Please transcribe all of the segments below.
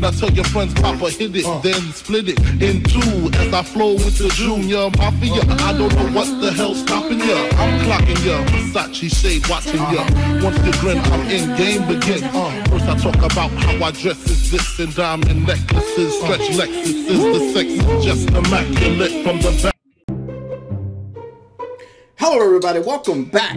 Now tell your friends, Papa hit it, then split it in two as I flow with the Junior Mafia. I don't know what the hell's stopping ya. I'm clocking ya, Versace shade watching ya. Once you grin, I'm in game begin. Uh, first I talk about how I dress is this and diamond necklaces, stretch Lexuses, the sex is just immaculate from the back. Hello, everybody. Welcome back.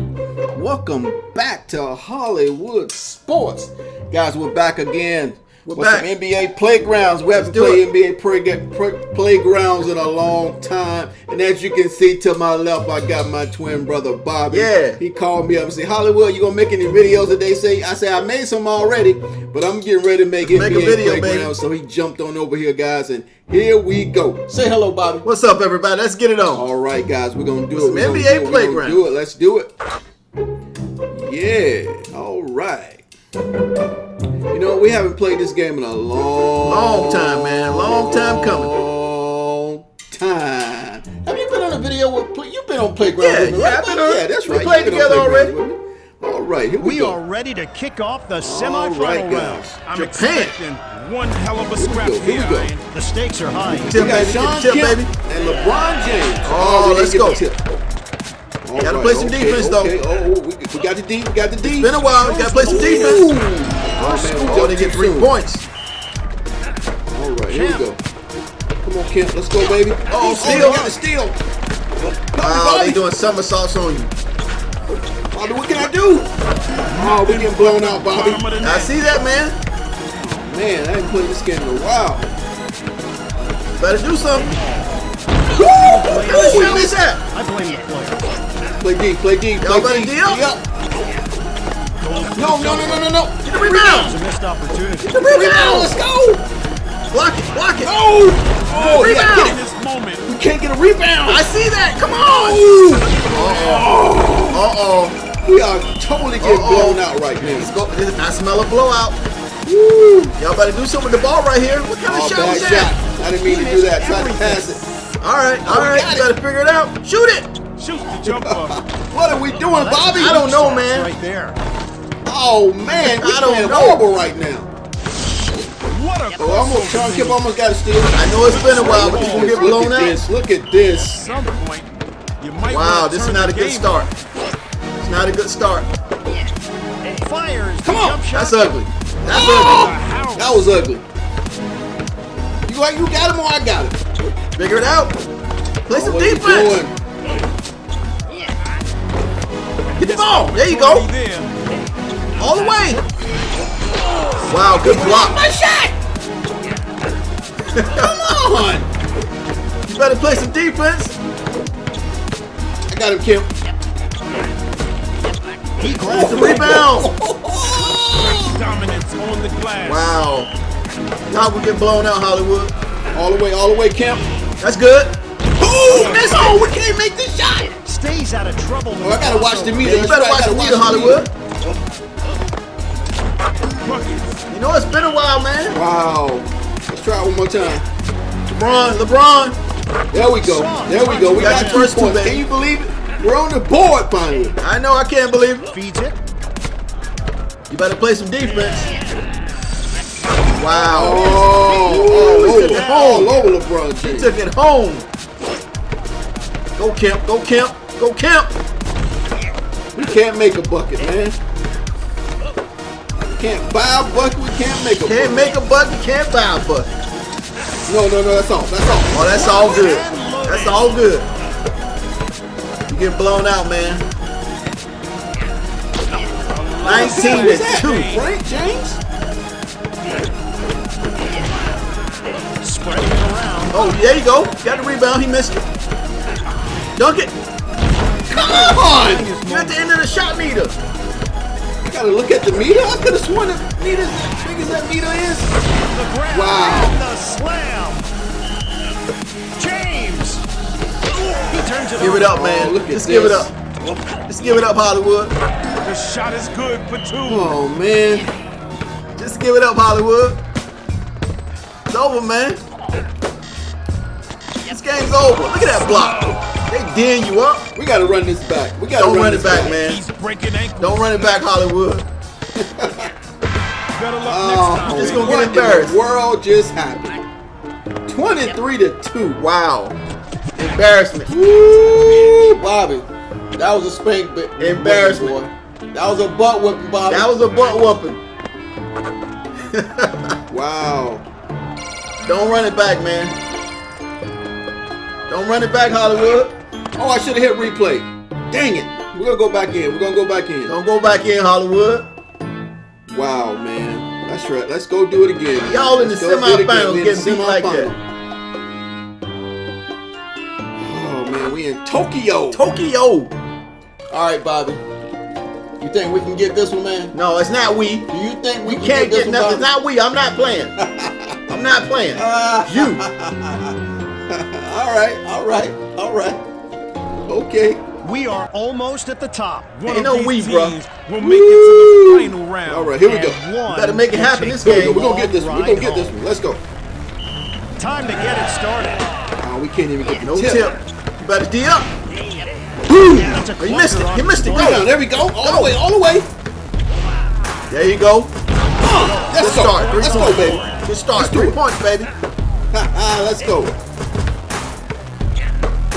Welcome back to Hollywood Sports. Guys, we're back again We're with back. some NBA playgrounds. We haven't played NBA play- play- playgrounds in a long time. And as you can see to my left, I got my twin brother Bobby. Yeah. He called me up and said, Hollywood, you gonna make any videos today? Say, I said, I made some already, but I'm getting ready to make, Make a NBA video, baby. playgrounds. So he jumped on over here, guys, and here we go. Say hello, Bobby. What's up, everybody? Let's get it on. All right, guys, we're gonna do Some it. We're NBA do it. Playground. Do it. Let's do it. Yeah. All right. You know, we haven't played this game in a long, Long time, man. Long time coming. Long time. Have you been on a video with? Play, you've been on playground Yeah, with me, yeah, right? Been on- yeah, that's we played You've been on together already. All right, here we, We go. are ready to kick off the All semifinal right, round. guys. I'm Japan. expecting one hell of a scrap go, here we go. The stakes are high. Tip, We baby. Sean Tip, Kemp baby. and LeBron James. Oh, we let's go. tip. All Gotta play some defense, though. okay. Oh, oh, we, we got the D. We got the D. Been a while. You gotta play some Ooh. defense. Oh, man, we Oh, they get three soon. points. All right, here we go. Come on, Kemp. Let's go, baby. Oh, steal. steal. got the steal. Wow, Bobby. they doing somersaults on you. Bobby, what can I do? Oh, we getting blown out, Bobby. Bottom of the I see that, man. Man, I ain't played this game in a while. Better do something. Woo! How the hell is that? I blame the player. Play D, play D, play Y'all better D. D up. D up. No, no, no, no, no, no. Get the rebound. It's a missed opportunity. Get the Rebound, rebound. let's go. Block it. Block it. No. Oh, yeah, Rebound. get In it. this moment, We can't get a rebound. I see that. Come on. Ooh. Uh oh. We are totally getting Uh-oh. blown out right Let's now. go. I smell a blowout. Woo. Y'all better do something with the ball right here. What kind Oh, of shot bad was shot. that? I didn't mean to do that. Tried to pass it. All right. All we right. got You it. better figure it out. Shoot it. shoots the jumper. What are we doing, Bobby? I don't know, man. Right there. Oh man, we I don't playing know. horrible right now. What a Oh, almost Sean Kemp almost got a steal. I know it's been a while, but you gonna get blown at out. this. Look at this. some point. You might Wow, this is not a good start. on. It's not a good start. Fires. Come the on. That's ugly. That's Oh, How? that was ugly. You like you got him or I got him? Figure it out. Play some what are you defense. doing? Get the ball. There you go. Already there. All the way. Wow, good block. My shot. Come on. You better play some defense. I got him, Kemp. He Get grabs the the rebound. Dominance on the glass. Wow. Now we get blown out, Hollywood. All the way, all the way, Kemp. That's good. Ooh, miss. Oh, we can't make this shot. Stays out of trouble. Oh, I gotta watch the meter. Yeah, you better watch the meter, Hollywood. Buckets. You know it's been a while, man. Wow. Let's try it one more time. LeBron, LeBron. There we go. There we go. We Got got your two first two, Can you believe it? We're on the board finally. I know I can't believe it. Feeds it. You better play some defense. Wow. Oh, all he took it all home. over LeBron He took it home. Go Kemp, go Kemp, go Kemp. We can't make a bucket, man. We can't buy a bucket. We can't make a Can't bucket. make a bucket, can't buy a bucket. No, no, no. That's all. That's all. Oh, that's all good. That's all good. You get blown out, man. 19 Who's to 2. Frank James? Spreading around. Oh, there you go. Got the rebound. He missed it. Dunk it. Come on! You're at the end of the shot meter. I gotta look at the meter. I could have sworn the meter's as big as that meter is. The grab Wow. and the slam. James. He turns it Give it over. up, man. Oh, look at Just give it up. Just give it up, Hollywood. The shot is good for two. Oh man. Just give it up, Hollywood. It's over, man. This game's over. Look at that block. They ding you up. We gotta run this back. We gotta Don't run, run it this back, man. He's breaking ankles. Don't run it back, Hollywood. Better luck Oh, next time. Just gonna get in embarrassed. the world just happened? 23 to 2. Wow. Embarrassment. Woo, Bobby. That was a spank bit. Embarrassment. boy. That was a butt whipping, Bobby. That was a butt whooping. wow. Don't run it back, man. Don't run it back, Hollywood. Oh, I should have hit replay. Dang it. We're gonna go back in. We're gonna go back in. Don't go back in, Hollywood. Wow, man. That's right. Let's go do it again. Y'all in the Let's go again. semifinals getting beat like that. Oh man, we in Tokyo. Tokyo. All right, Bobby. You think we can get this one, man? No, it's not we. Do you think we We can can't this get one, nothing. It's not we. I'm not playing. I'm not playing. You. all right, all right, all right. Okay. We are almost at the top. One Ain't of no we, bruh. teams will make it to the final round. All right, here we go. Better make it happen this we game. go. We're gonna get this one. We're gonna get this one. Let's go. Time to get it started. Oh, we can't even get the No tip. tip. You better D up. That's a Oh, you missed it. on You missed it. Come on, Go. there we go. All the way, all the way. There you go. Let's Good go. start. Three Let's go, points. baby. Good start. Let's do Three points, baby. Let's go.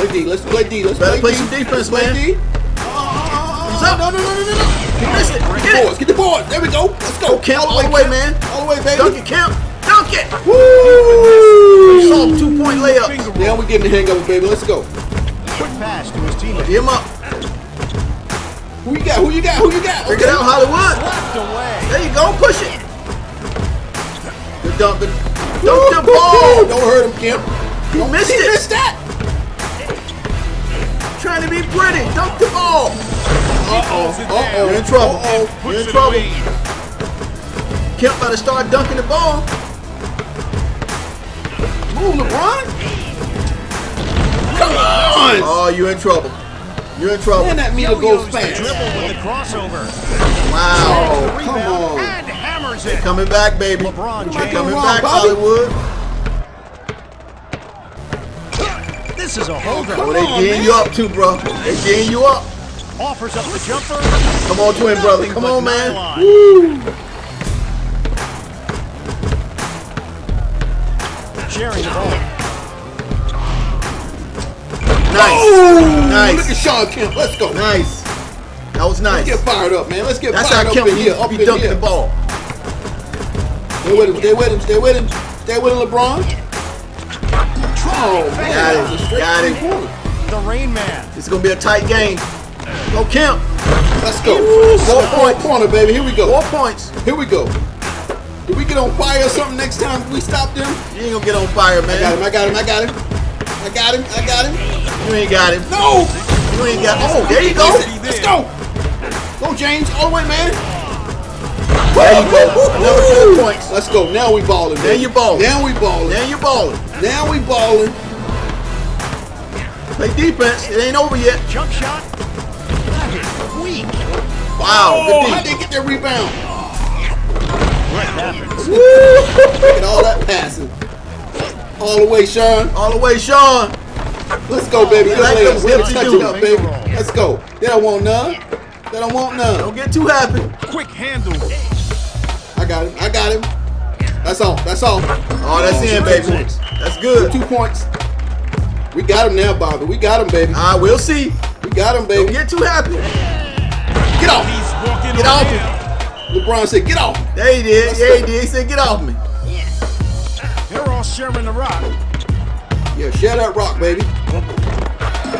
Play D. Let's play D. Let's play, play D. some defense, play man. D. He's up. No, no, no, no, no, no. You missed it. Get Get the boards. Get the board. There we go. Let's go. Go, Kemp. All the way, Kemp. man. All the way, baby. Dunk it, Kemp. Dunk it. Woo! Soft two point layup. Now we're getting the hang of it, baby. Let's go. Quick pass to his teammate. Get him up. Who you got? Who you got? Who you got? Figure it out, Hollywood. There you go. Push it. Good dunk. Good. Dunk the ball. Don't hurt him, Kemp. You missed He it. missed that. Trying to be pretty. Dunk the ball. Uh-oh. Uh-oh. You're in trouble. Uh-oh. You're in trouble. away. Kemp better start dunking the ball. Move, LeBron. Come on. Oh, you're in trouble. You're in trouble. Man, that meter goes Yo-yos fast. dribble with the crossover. Wow. Come on. and hammers it. Coming back, baby. LeBron Come on, James. Coming back, Bobby. Hollywood. This is a holder. Oh, they on, getting man. you up too, bro. They getting you up. Offers up the jumper. Come on, twin brother. Nothing Come on, man. nylon. Sharing the ball. Nice. Oh, look Nice. at Sean Kemp. Let's go. Nice. That was nice. Let's get fired up, man. Let's get That's fired how up Kemp in here. needs to Up be in dunking here. the ball. Stay with him. Stay with him. Stay with him. Stay with him, LeBron. Oh, man. Got it. was a straight Got it. The Rain Man. It's gonna be a tight game. Go Kemp. Let's go. Four Four points. corner, baby. Here we go. Four points. Here we go. Did we get on fire or something next time we stop them? You ain't gonna get on fire, man. I got him. I got him. I got him. I got him. I got him. You ain't got him. No. You ain't got. Oh, there you go. Let's go. Go, James. All the way, man. There you go. Another four points. Let's go. Now we balling. Now you balling. Now we balling. Now you balling. Now we balling. Play defense. It ain't over yet. Jump shot. That is weak. Wow. Oh, how'd they get that rebound? What happens? Look at all that passing. All the way, Sean. All the way, Sean. Let's go, baby. Like layup. them Way to touch it up, baby. Let's go. They don't want none. They don't want none. Don't get too happy. Quick handle. I got him. I got him. That's all. That's all. Oh, that's Oh, in, baby. Points. That's good. Two points. We got him now, Bobby. We got him, baby. Ah, we'll see. We got him, Don't baby. get too happy. Get off. He's walking Get off him. him. LeBron said, get off. There he did. Let's Yeah, he did. He said, get off me. They're all sharing the rock. Yeah, share that rock, baby.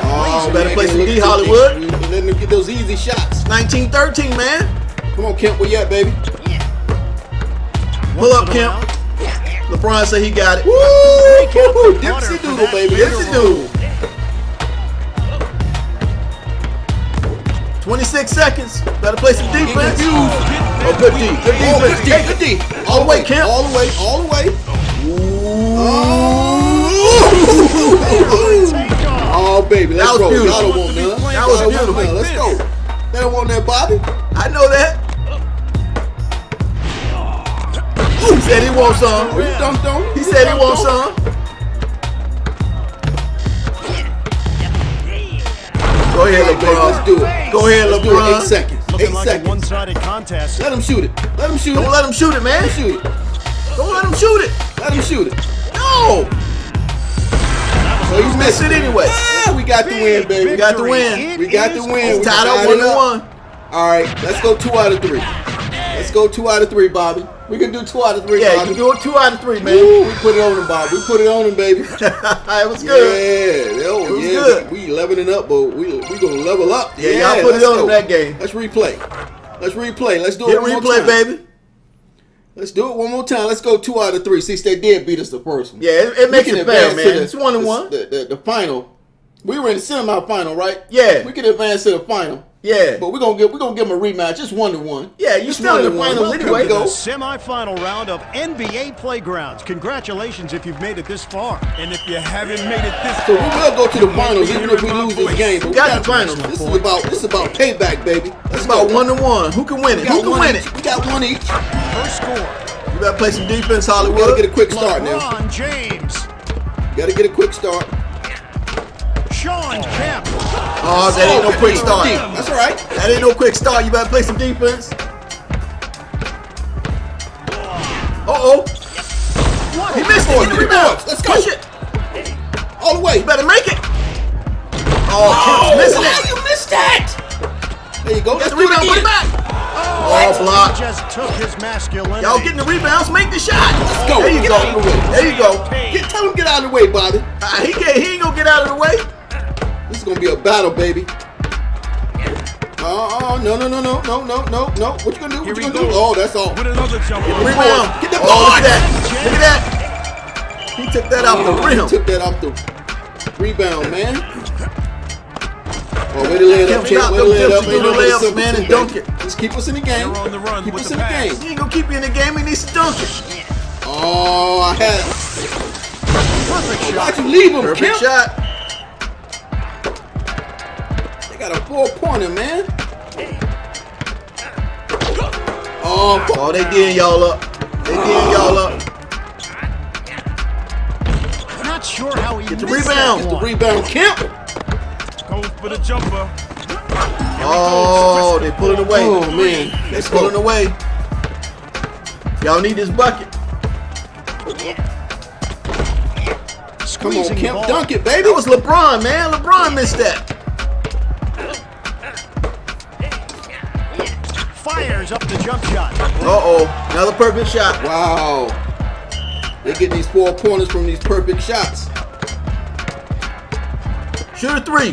Oh, better man, play get some a D, look- Hollywood. Letting them get those easy shots. 1913, man. Come on, Kemp. Where you at, baby? Pull up, Kemp. LeBron said he got it. Woo! Dipsy doodle, baby. Dipsy doodle. 26 seconds. Better play some defense. Oh, good D. Good Oh, defense. good D, Take good. D. All the way, Kemp. All the way, all the way. Oh, oh baby, let's That was roll. beautiful. Y'all don't want none. That was beautiful. Let's go. They don't want that, Bobby. I know that. Said he wants some. You dunked on him? He said he dunked wants on him? some. Go ahead, All right, baby, LeBron. let's do it. Go ahead, Let's do it. Eight LeBron. seconds. Eight like seconds. one-sided contest. Let him shoot it. Let him shoot it. Don't let him shoot it, man. Let him shoot it. Don't let him shoot it. Let him shoot it. No. So he's missing anyway. We got the win, baby. We got the win. We got the win. We Tied up one to one. All right, let's go two out of three. Let's go two out of three, Bobby. We can do two out of three, Yeah, you Bobby. can do it two out of three, man. Woo, we put it on him, Bob. We put it on him, baby. it was good. Yeah, oh, It was yeah. good. We, we leveling up, but we we gonna level up. Yeah, y'all put it on in that game. Let's replay. Let's replay. Let's do Hit it one more replay, time. baby. Let's do it one more time. Let's go two out of three. Since they did beat us the first one. Yeah, it, it makes it fair, man. the- It's one and the- one. The, the, the final. We were in the semifinal, right? Yeah. We can advance to the final. Yeah. But we're gonna give we're gonna give them a rematch. It's one to one. Yeah, you Just still in the one to one. finals Welcome anyway. to The Go. semifinal round of NBA Playgrounds. Congratulations if you've made it this far. And if you haven't made it this So we will go to the finals even if we lose this game. But we got the finals. This is about this is about payback, baby. It's about one to one. Who can win it? Who can win each. it? We got one each. First score. You better play some defense, We gotta Hollywood. get a quick start now. LeBron James. Gotta get a quick start. Sean Kemp. Oh, that ain't no Oh, quick start. That's all right. That ain't no quick start. You better play some defense. Uh oh. He missed it. Get the rebound. Let's go. Push it. All the way. You better make it. Oh, Oh, Kemp's missing how you missed that? There you go. Get Let's the do it rebound. Put it again. back. Oh, Oh, block. he just took his masculinity. Y'all getting the rebounds. Make the shot. Let's go. There you Get go. the. There you go. Get, tell him get out of the way, Bobby. Uh, he can't. He ain't gonna get out of the way. This is gonna be a battle, baby. Oh, oh, no, no, no, no, no, no, no, no. What you gonna do? What Here you gonna do? Oh, that's all. with another jumper. Rebound. Get the Oh, ball. look at that. Look at that. He took that off the oh, rim. He took that off the rebound, man. Oh, way to lay it up, stop Way to lay it up. Ain't do the nothing man, and dunk it. Just keep us in the game. On the run Keep us the in the pass. game. He ain't gonna keep you in the game. He needs to dunk it. Oh, I had. Perfect shot. Why'd you leave him, Perfect Kemp? shot. Got a four pointer, man. Oh. Oh, they getting y'all up. They getting y'all up. Not sure how he Get the missed rebound. that the one. rebound, Kemp. Goes for the jumper. Oh, they pulling away. Oh man, They pulling away. Y'all need this bucket. Come on, Kemp, dunk it, baby. It was LeBron, man. LeBron missed that. Fires up the jump shot. Uh oh, another perfect shot. Wow. They get these four pointers from these perfect shots. Shoot a three.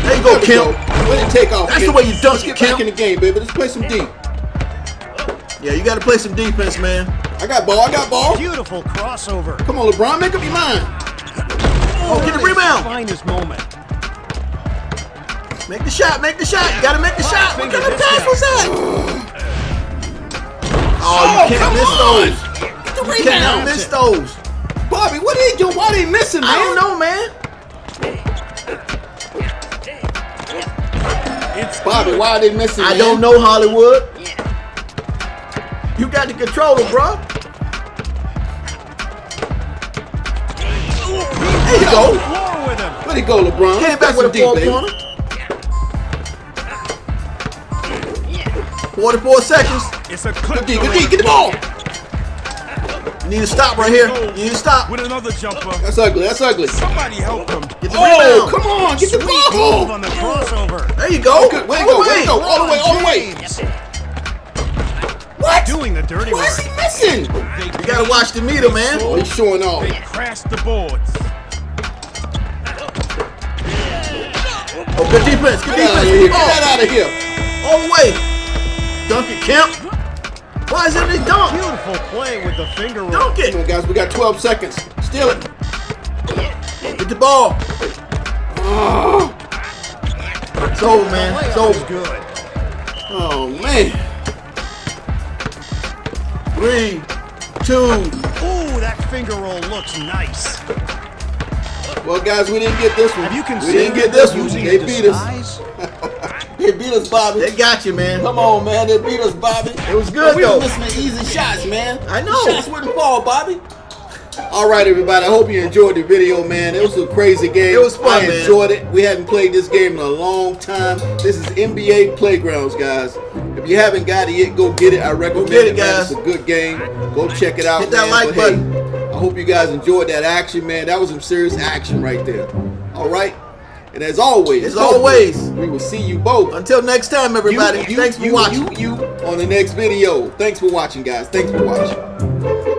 There you go, There we Kemp. Way to take off. That's Kemp. the way you dunk Let's it, get Kemp. back in the game, baby. Let's play some D. Yeah, you got to play some defense, man. I got ball. I got ball. Beautiful crossover. Come on, LeBron, make up your mind. Oh, get the rebound. Finest moment. Make the shot. Make the shot. You got to make the shot. What kind of pass was that? Oh, you oh, can't come miss those. Get the You cannot miss those. Bobby, what are doing? Why are they missing, man? I don't know, man. It's Bobby, why are they missing? I man? don't know Hollywood. You got the controller, bro. There you go. Floor with him. Where'd he go, LeBron? Came Let's back with a four pointer. 44 seconds. It's a clip. Good D, good D, get the ball. You need to stop right here. You need to stop. With another jumper. That's ugly. That's ugly. Somebody help him. Get the Oh, rebound. come on, get the Sweet move ball. on the crossover. There you go. Good. Way to All go, the way to go. All the way, all the way. James What? Doing the dirty Why is he missing? You gotta watch the meter, man. Oh, he's showing off. They crashed the boards. Oh, good defense. Good Get out of defense. here. Get Oh, that out of here. all the way. Dunk it, Kemp. Why is it in the dunk? Beautiful play with the finger roll. Dunk Come it. on, guys. We got 12 seconds. Steal it. Get the ball. It's over, man. It's over. good. Oh, man. Three, two. Ooh, that finger roll looks nice. Well, guys, we didn't get this one. Have you we considered didn't get this one. They a beat us. They beat us, Bobby. They got you, man. Come on, man. They beat us, Bobby. It was good, we though. were missing the easy shots, man. I know. The shots wouldn't fall, Bobby. All right, everybody. I hope you enjoyed the video, man. It was a crazy game. It was fun, I man. enjoyed it. We hadn't played this game in a long time. This is NBA Playgrounds, guys. If you haven't got it yet, go get it. I recommend it, man. guys. It's a good game. Go check it out. Hit that man. like But, button. Hey, I hope you guys enjoyed that action, man. That was some serious action right there. All right. And as always, As always. we will see you both. Until next time, everybody. You, you, Thanks for you, watching. You, you on the next video. Thanks for watching, guys. Thanks for watching.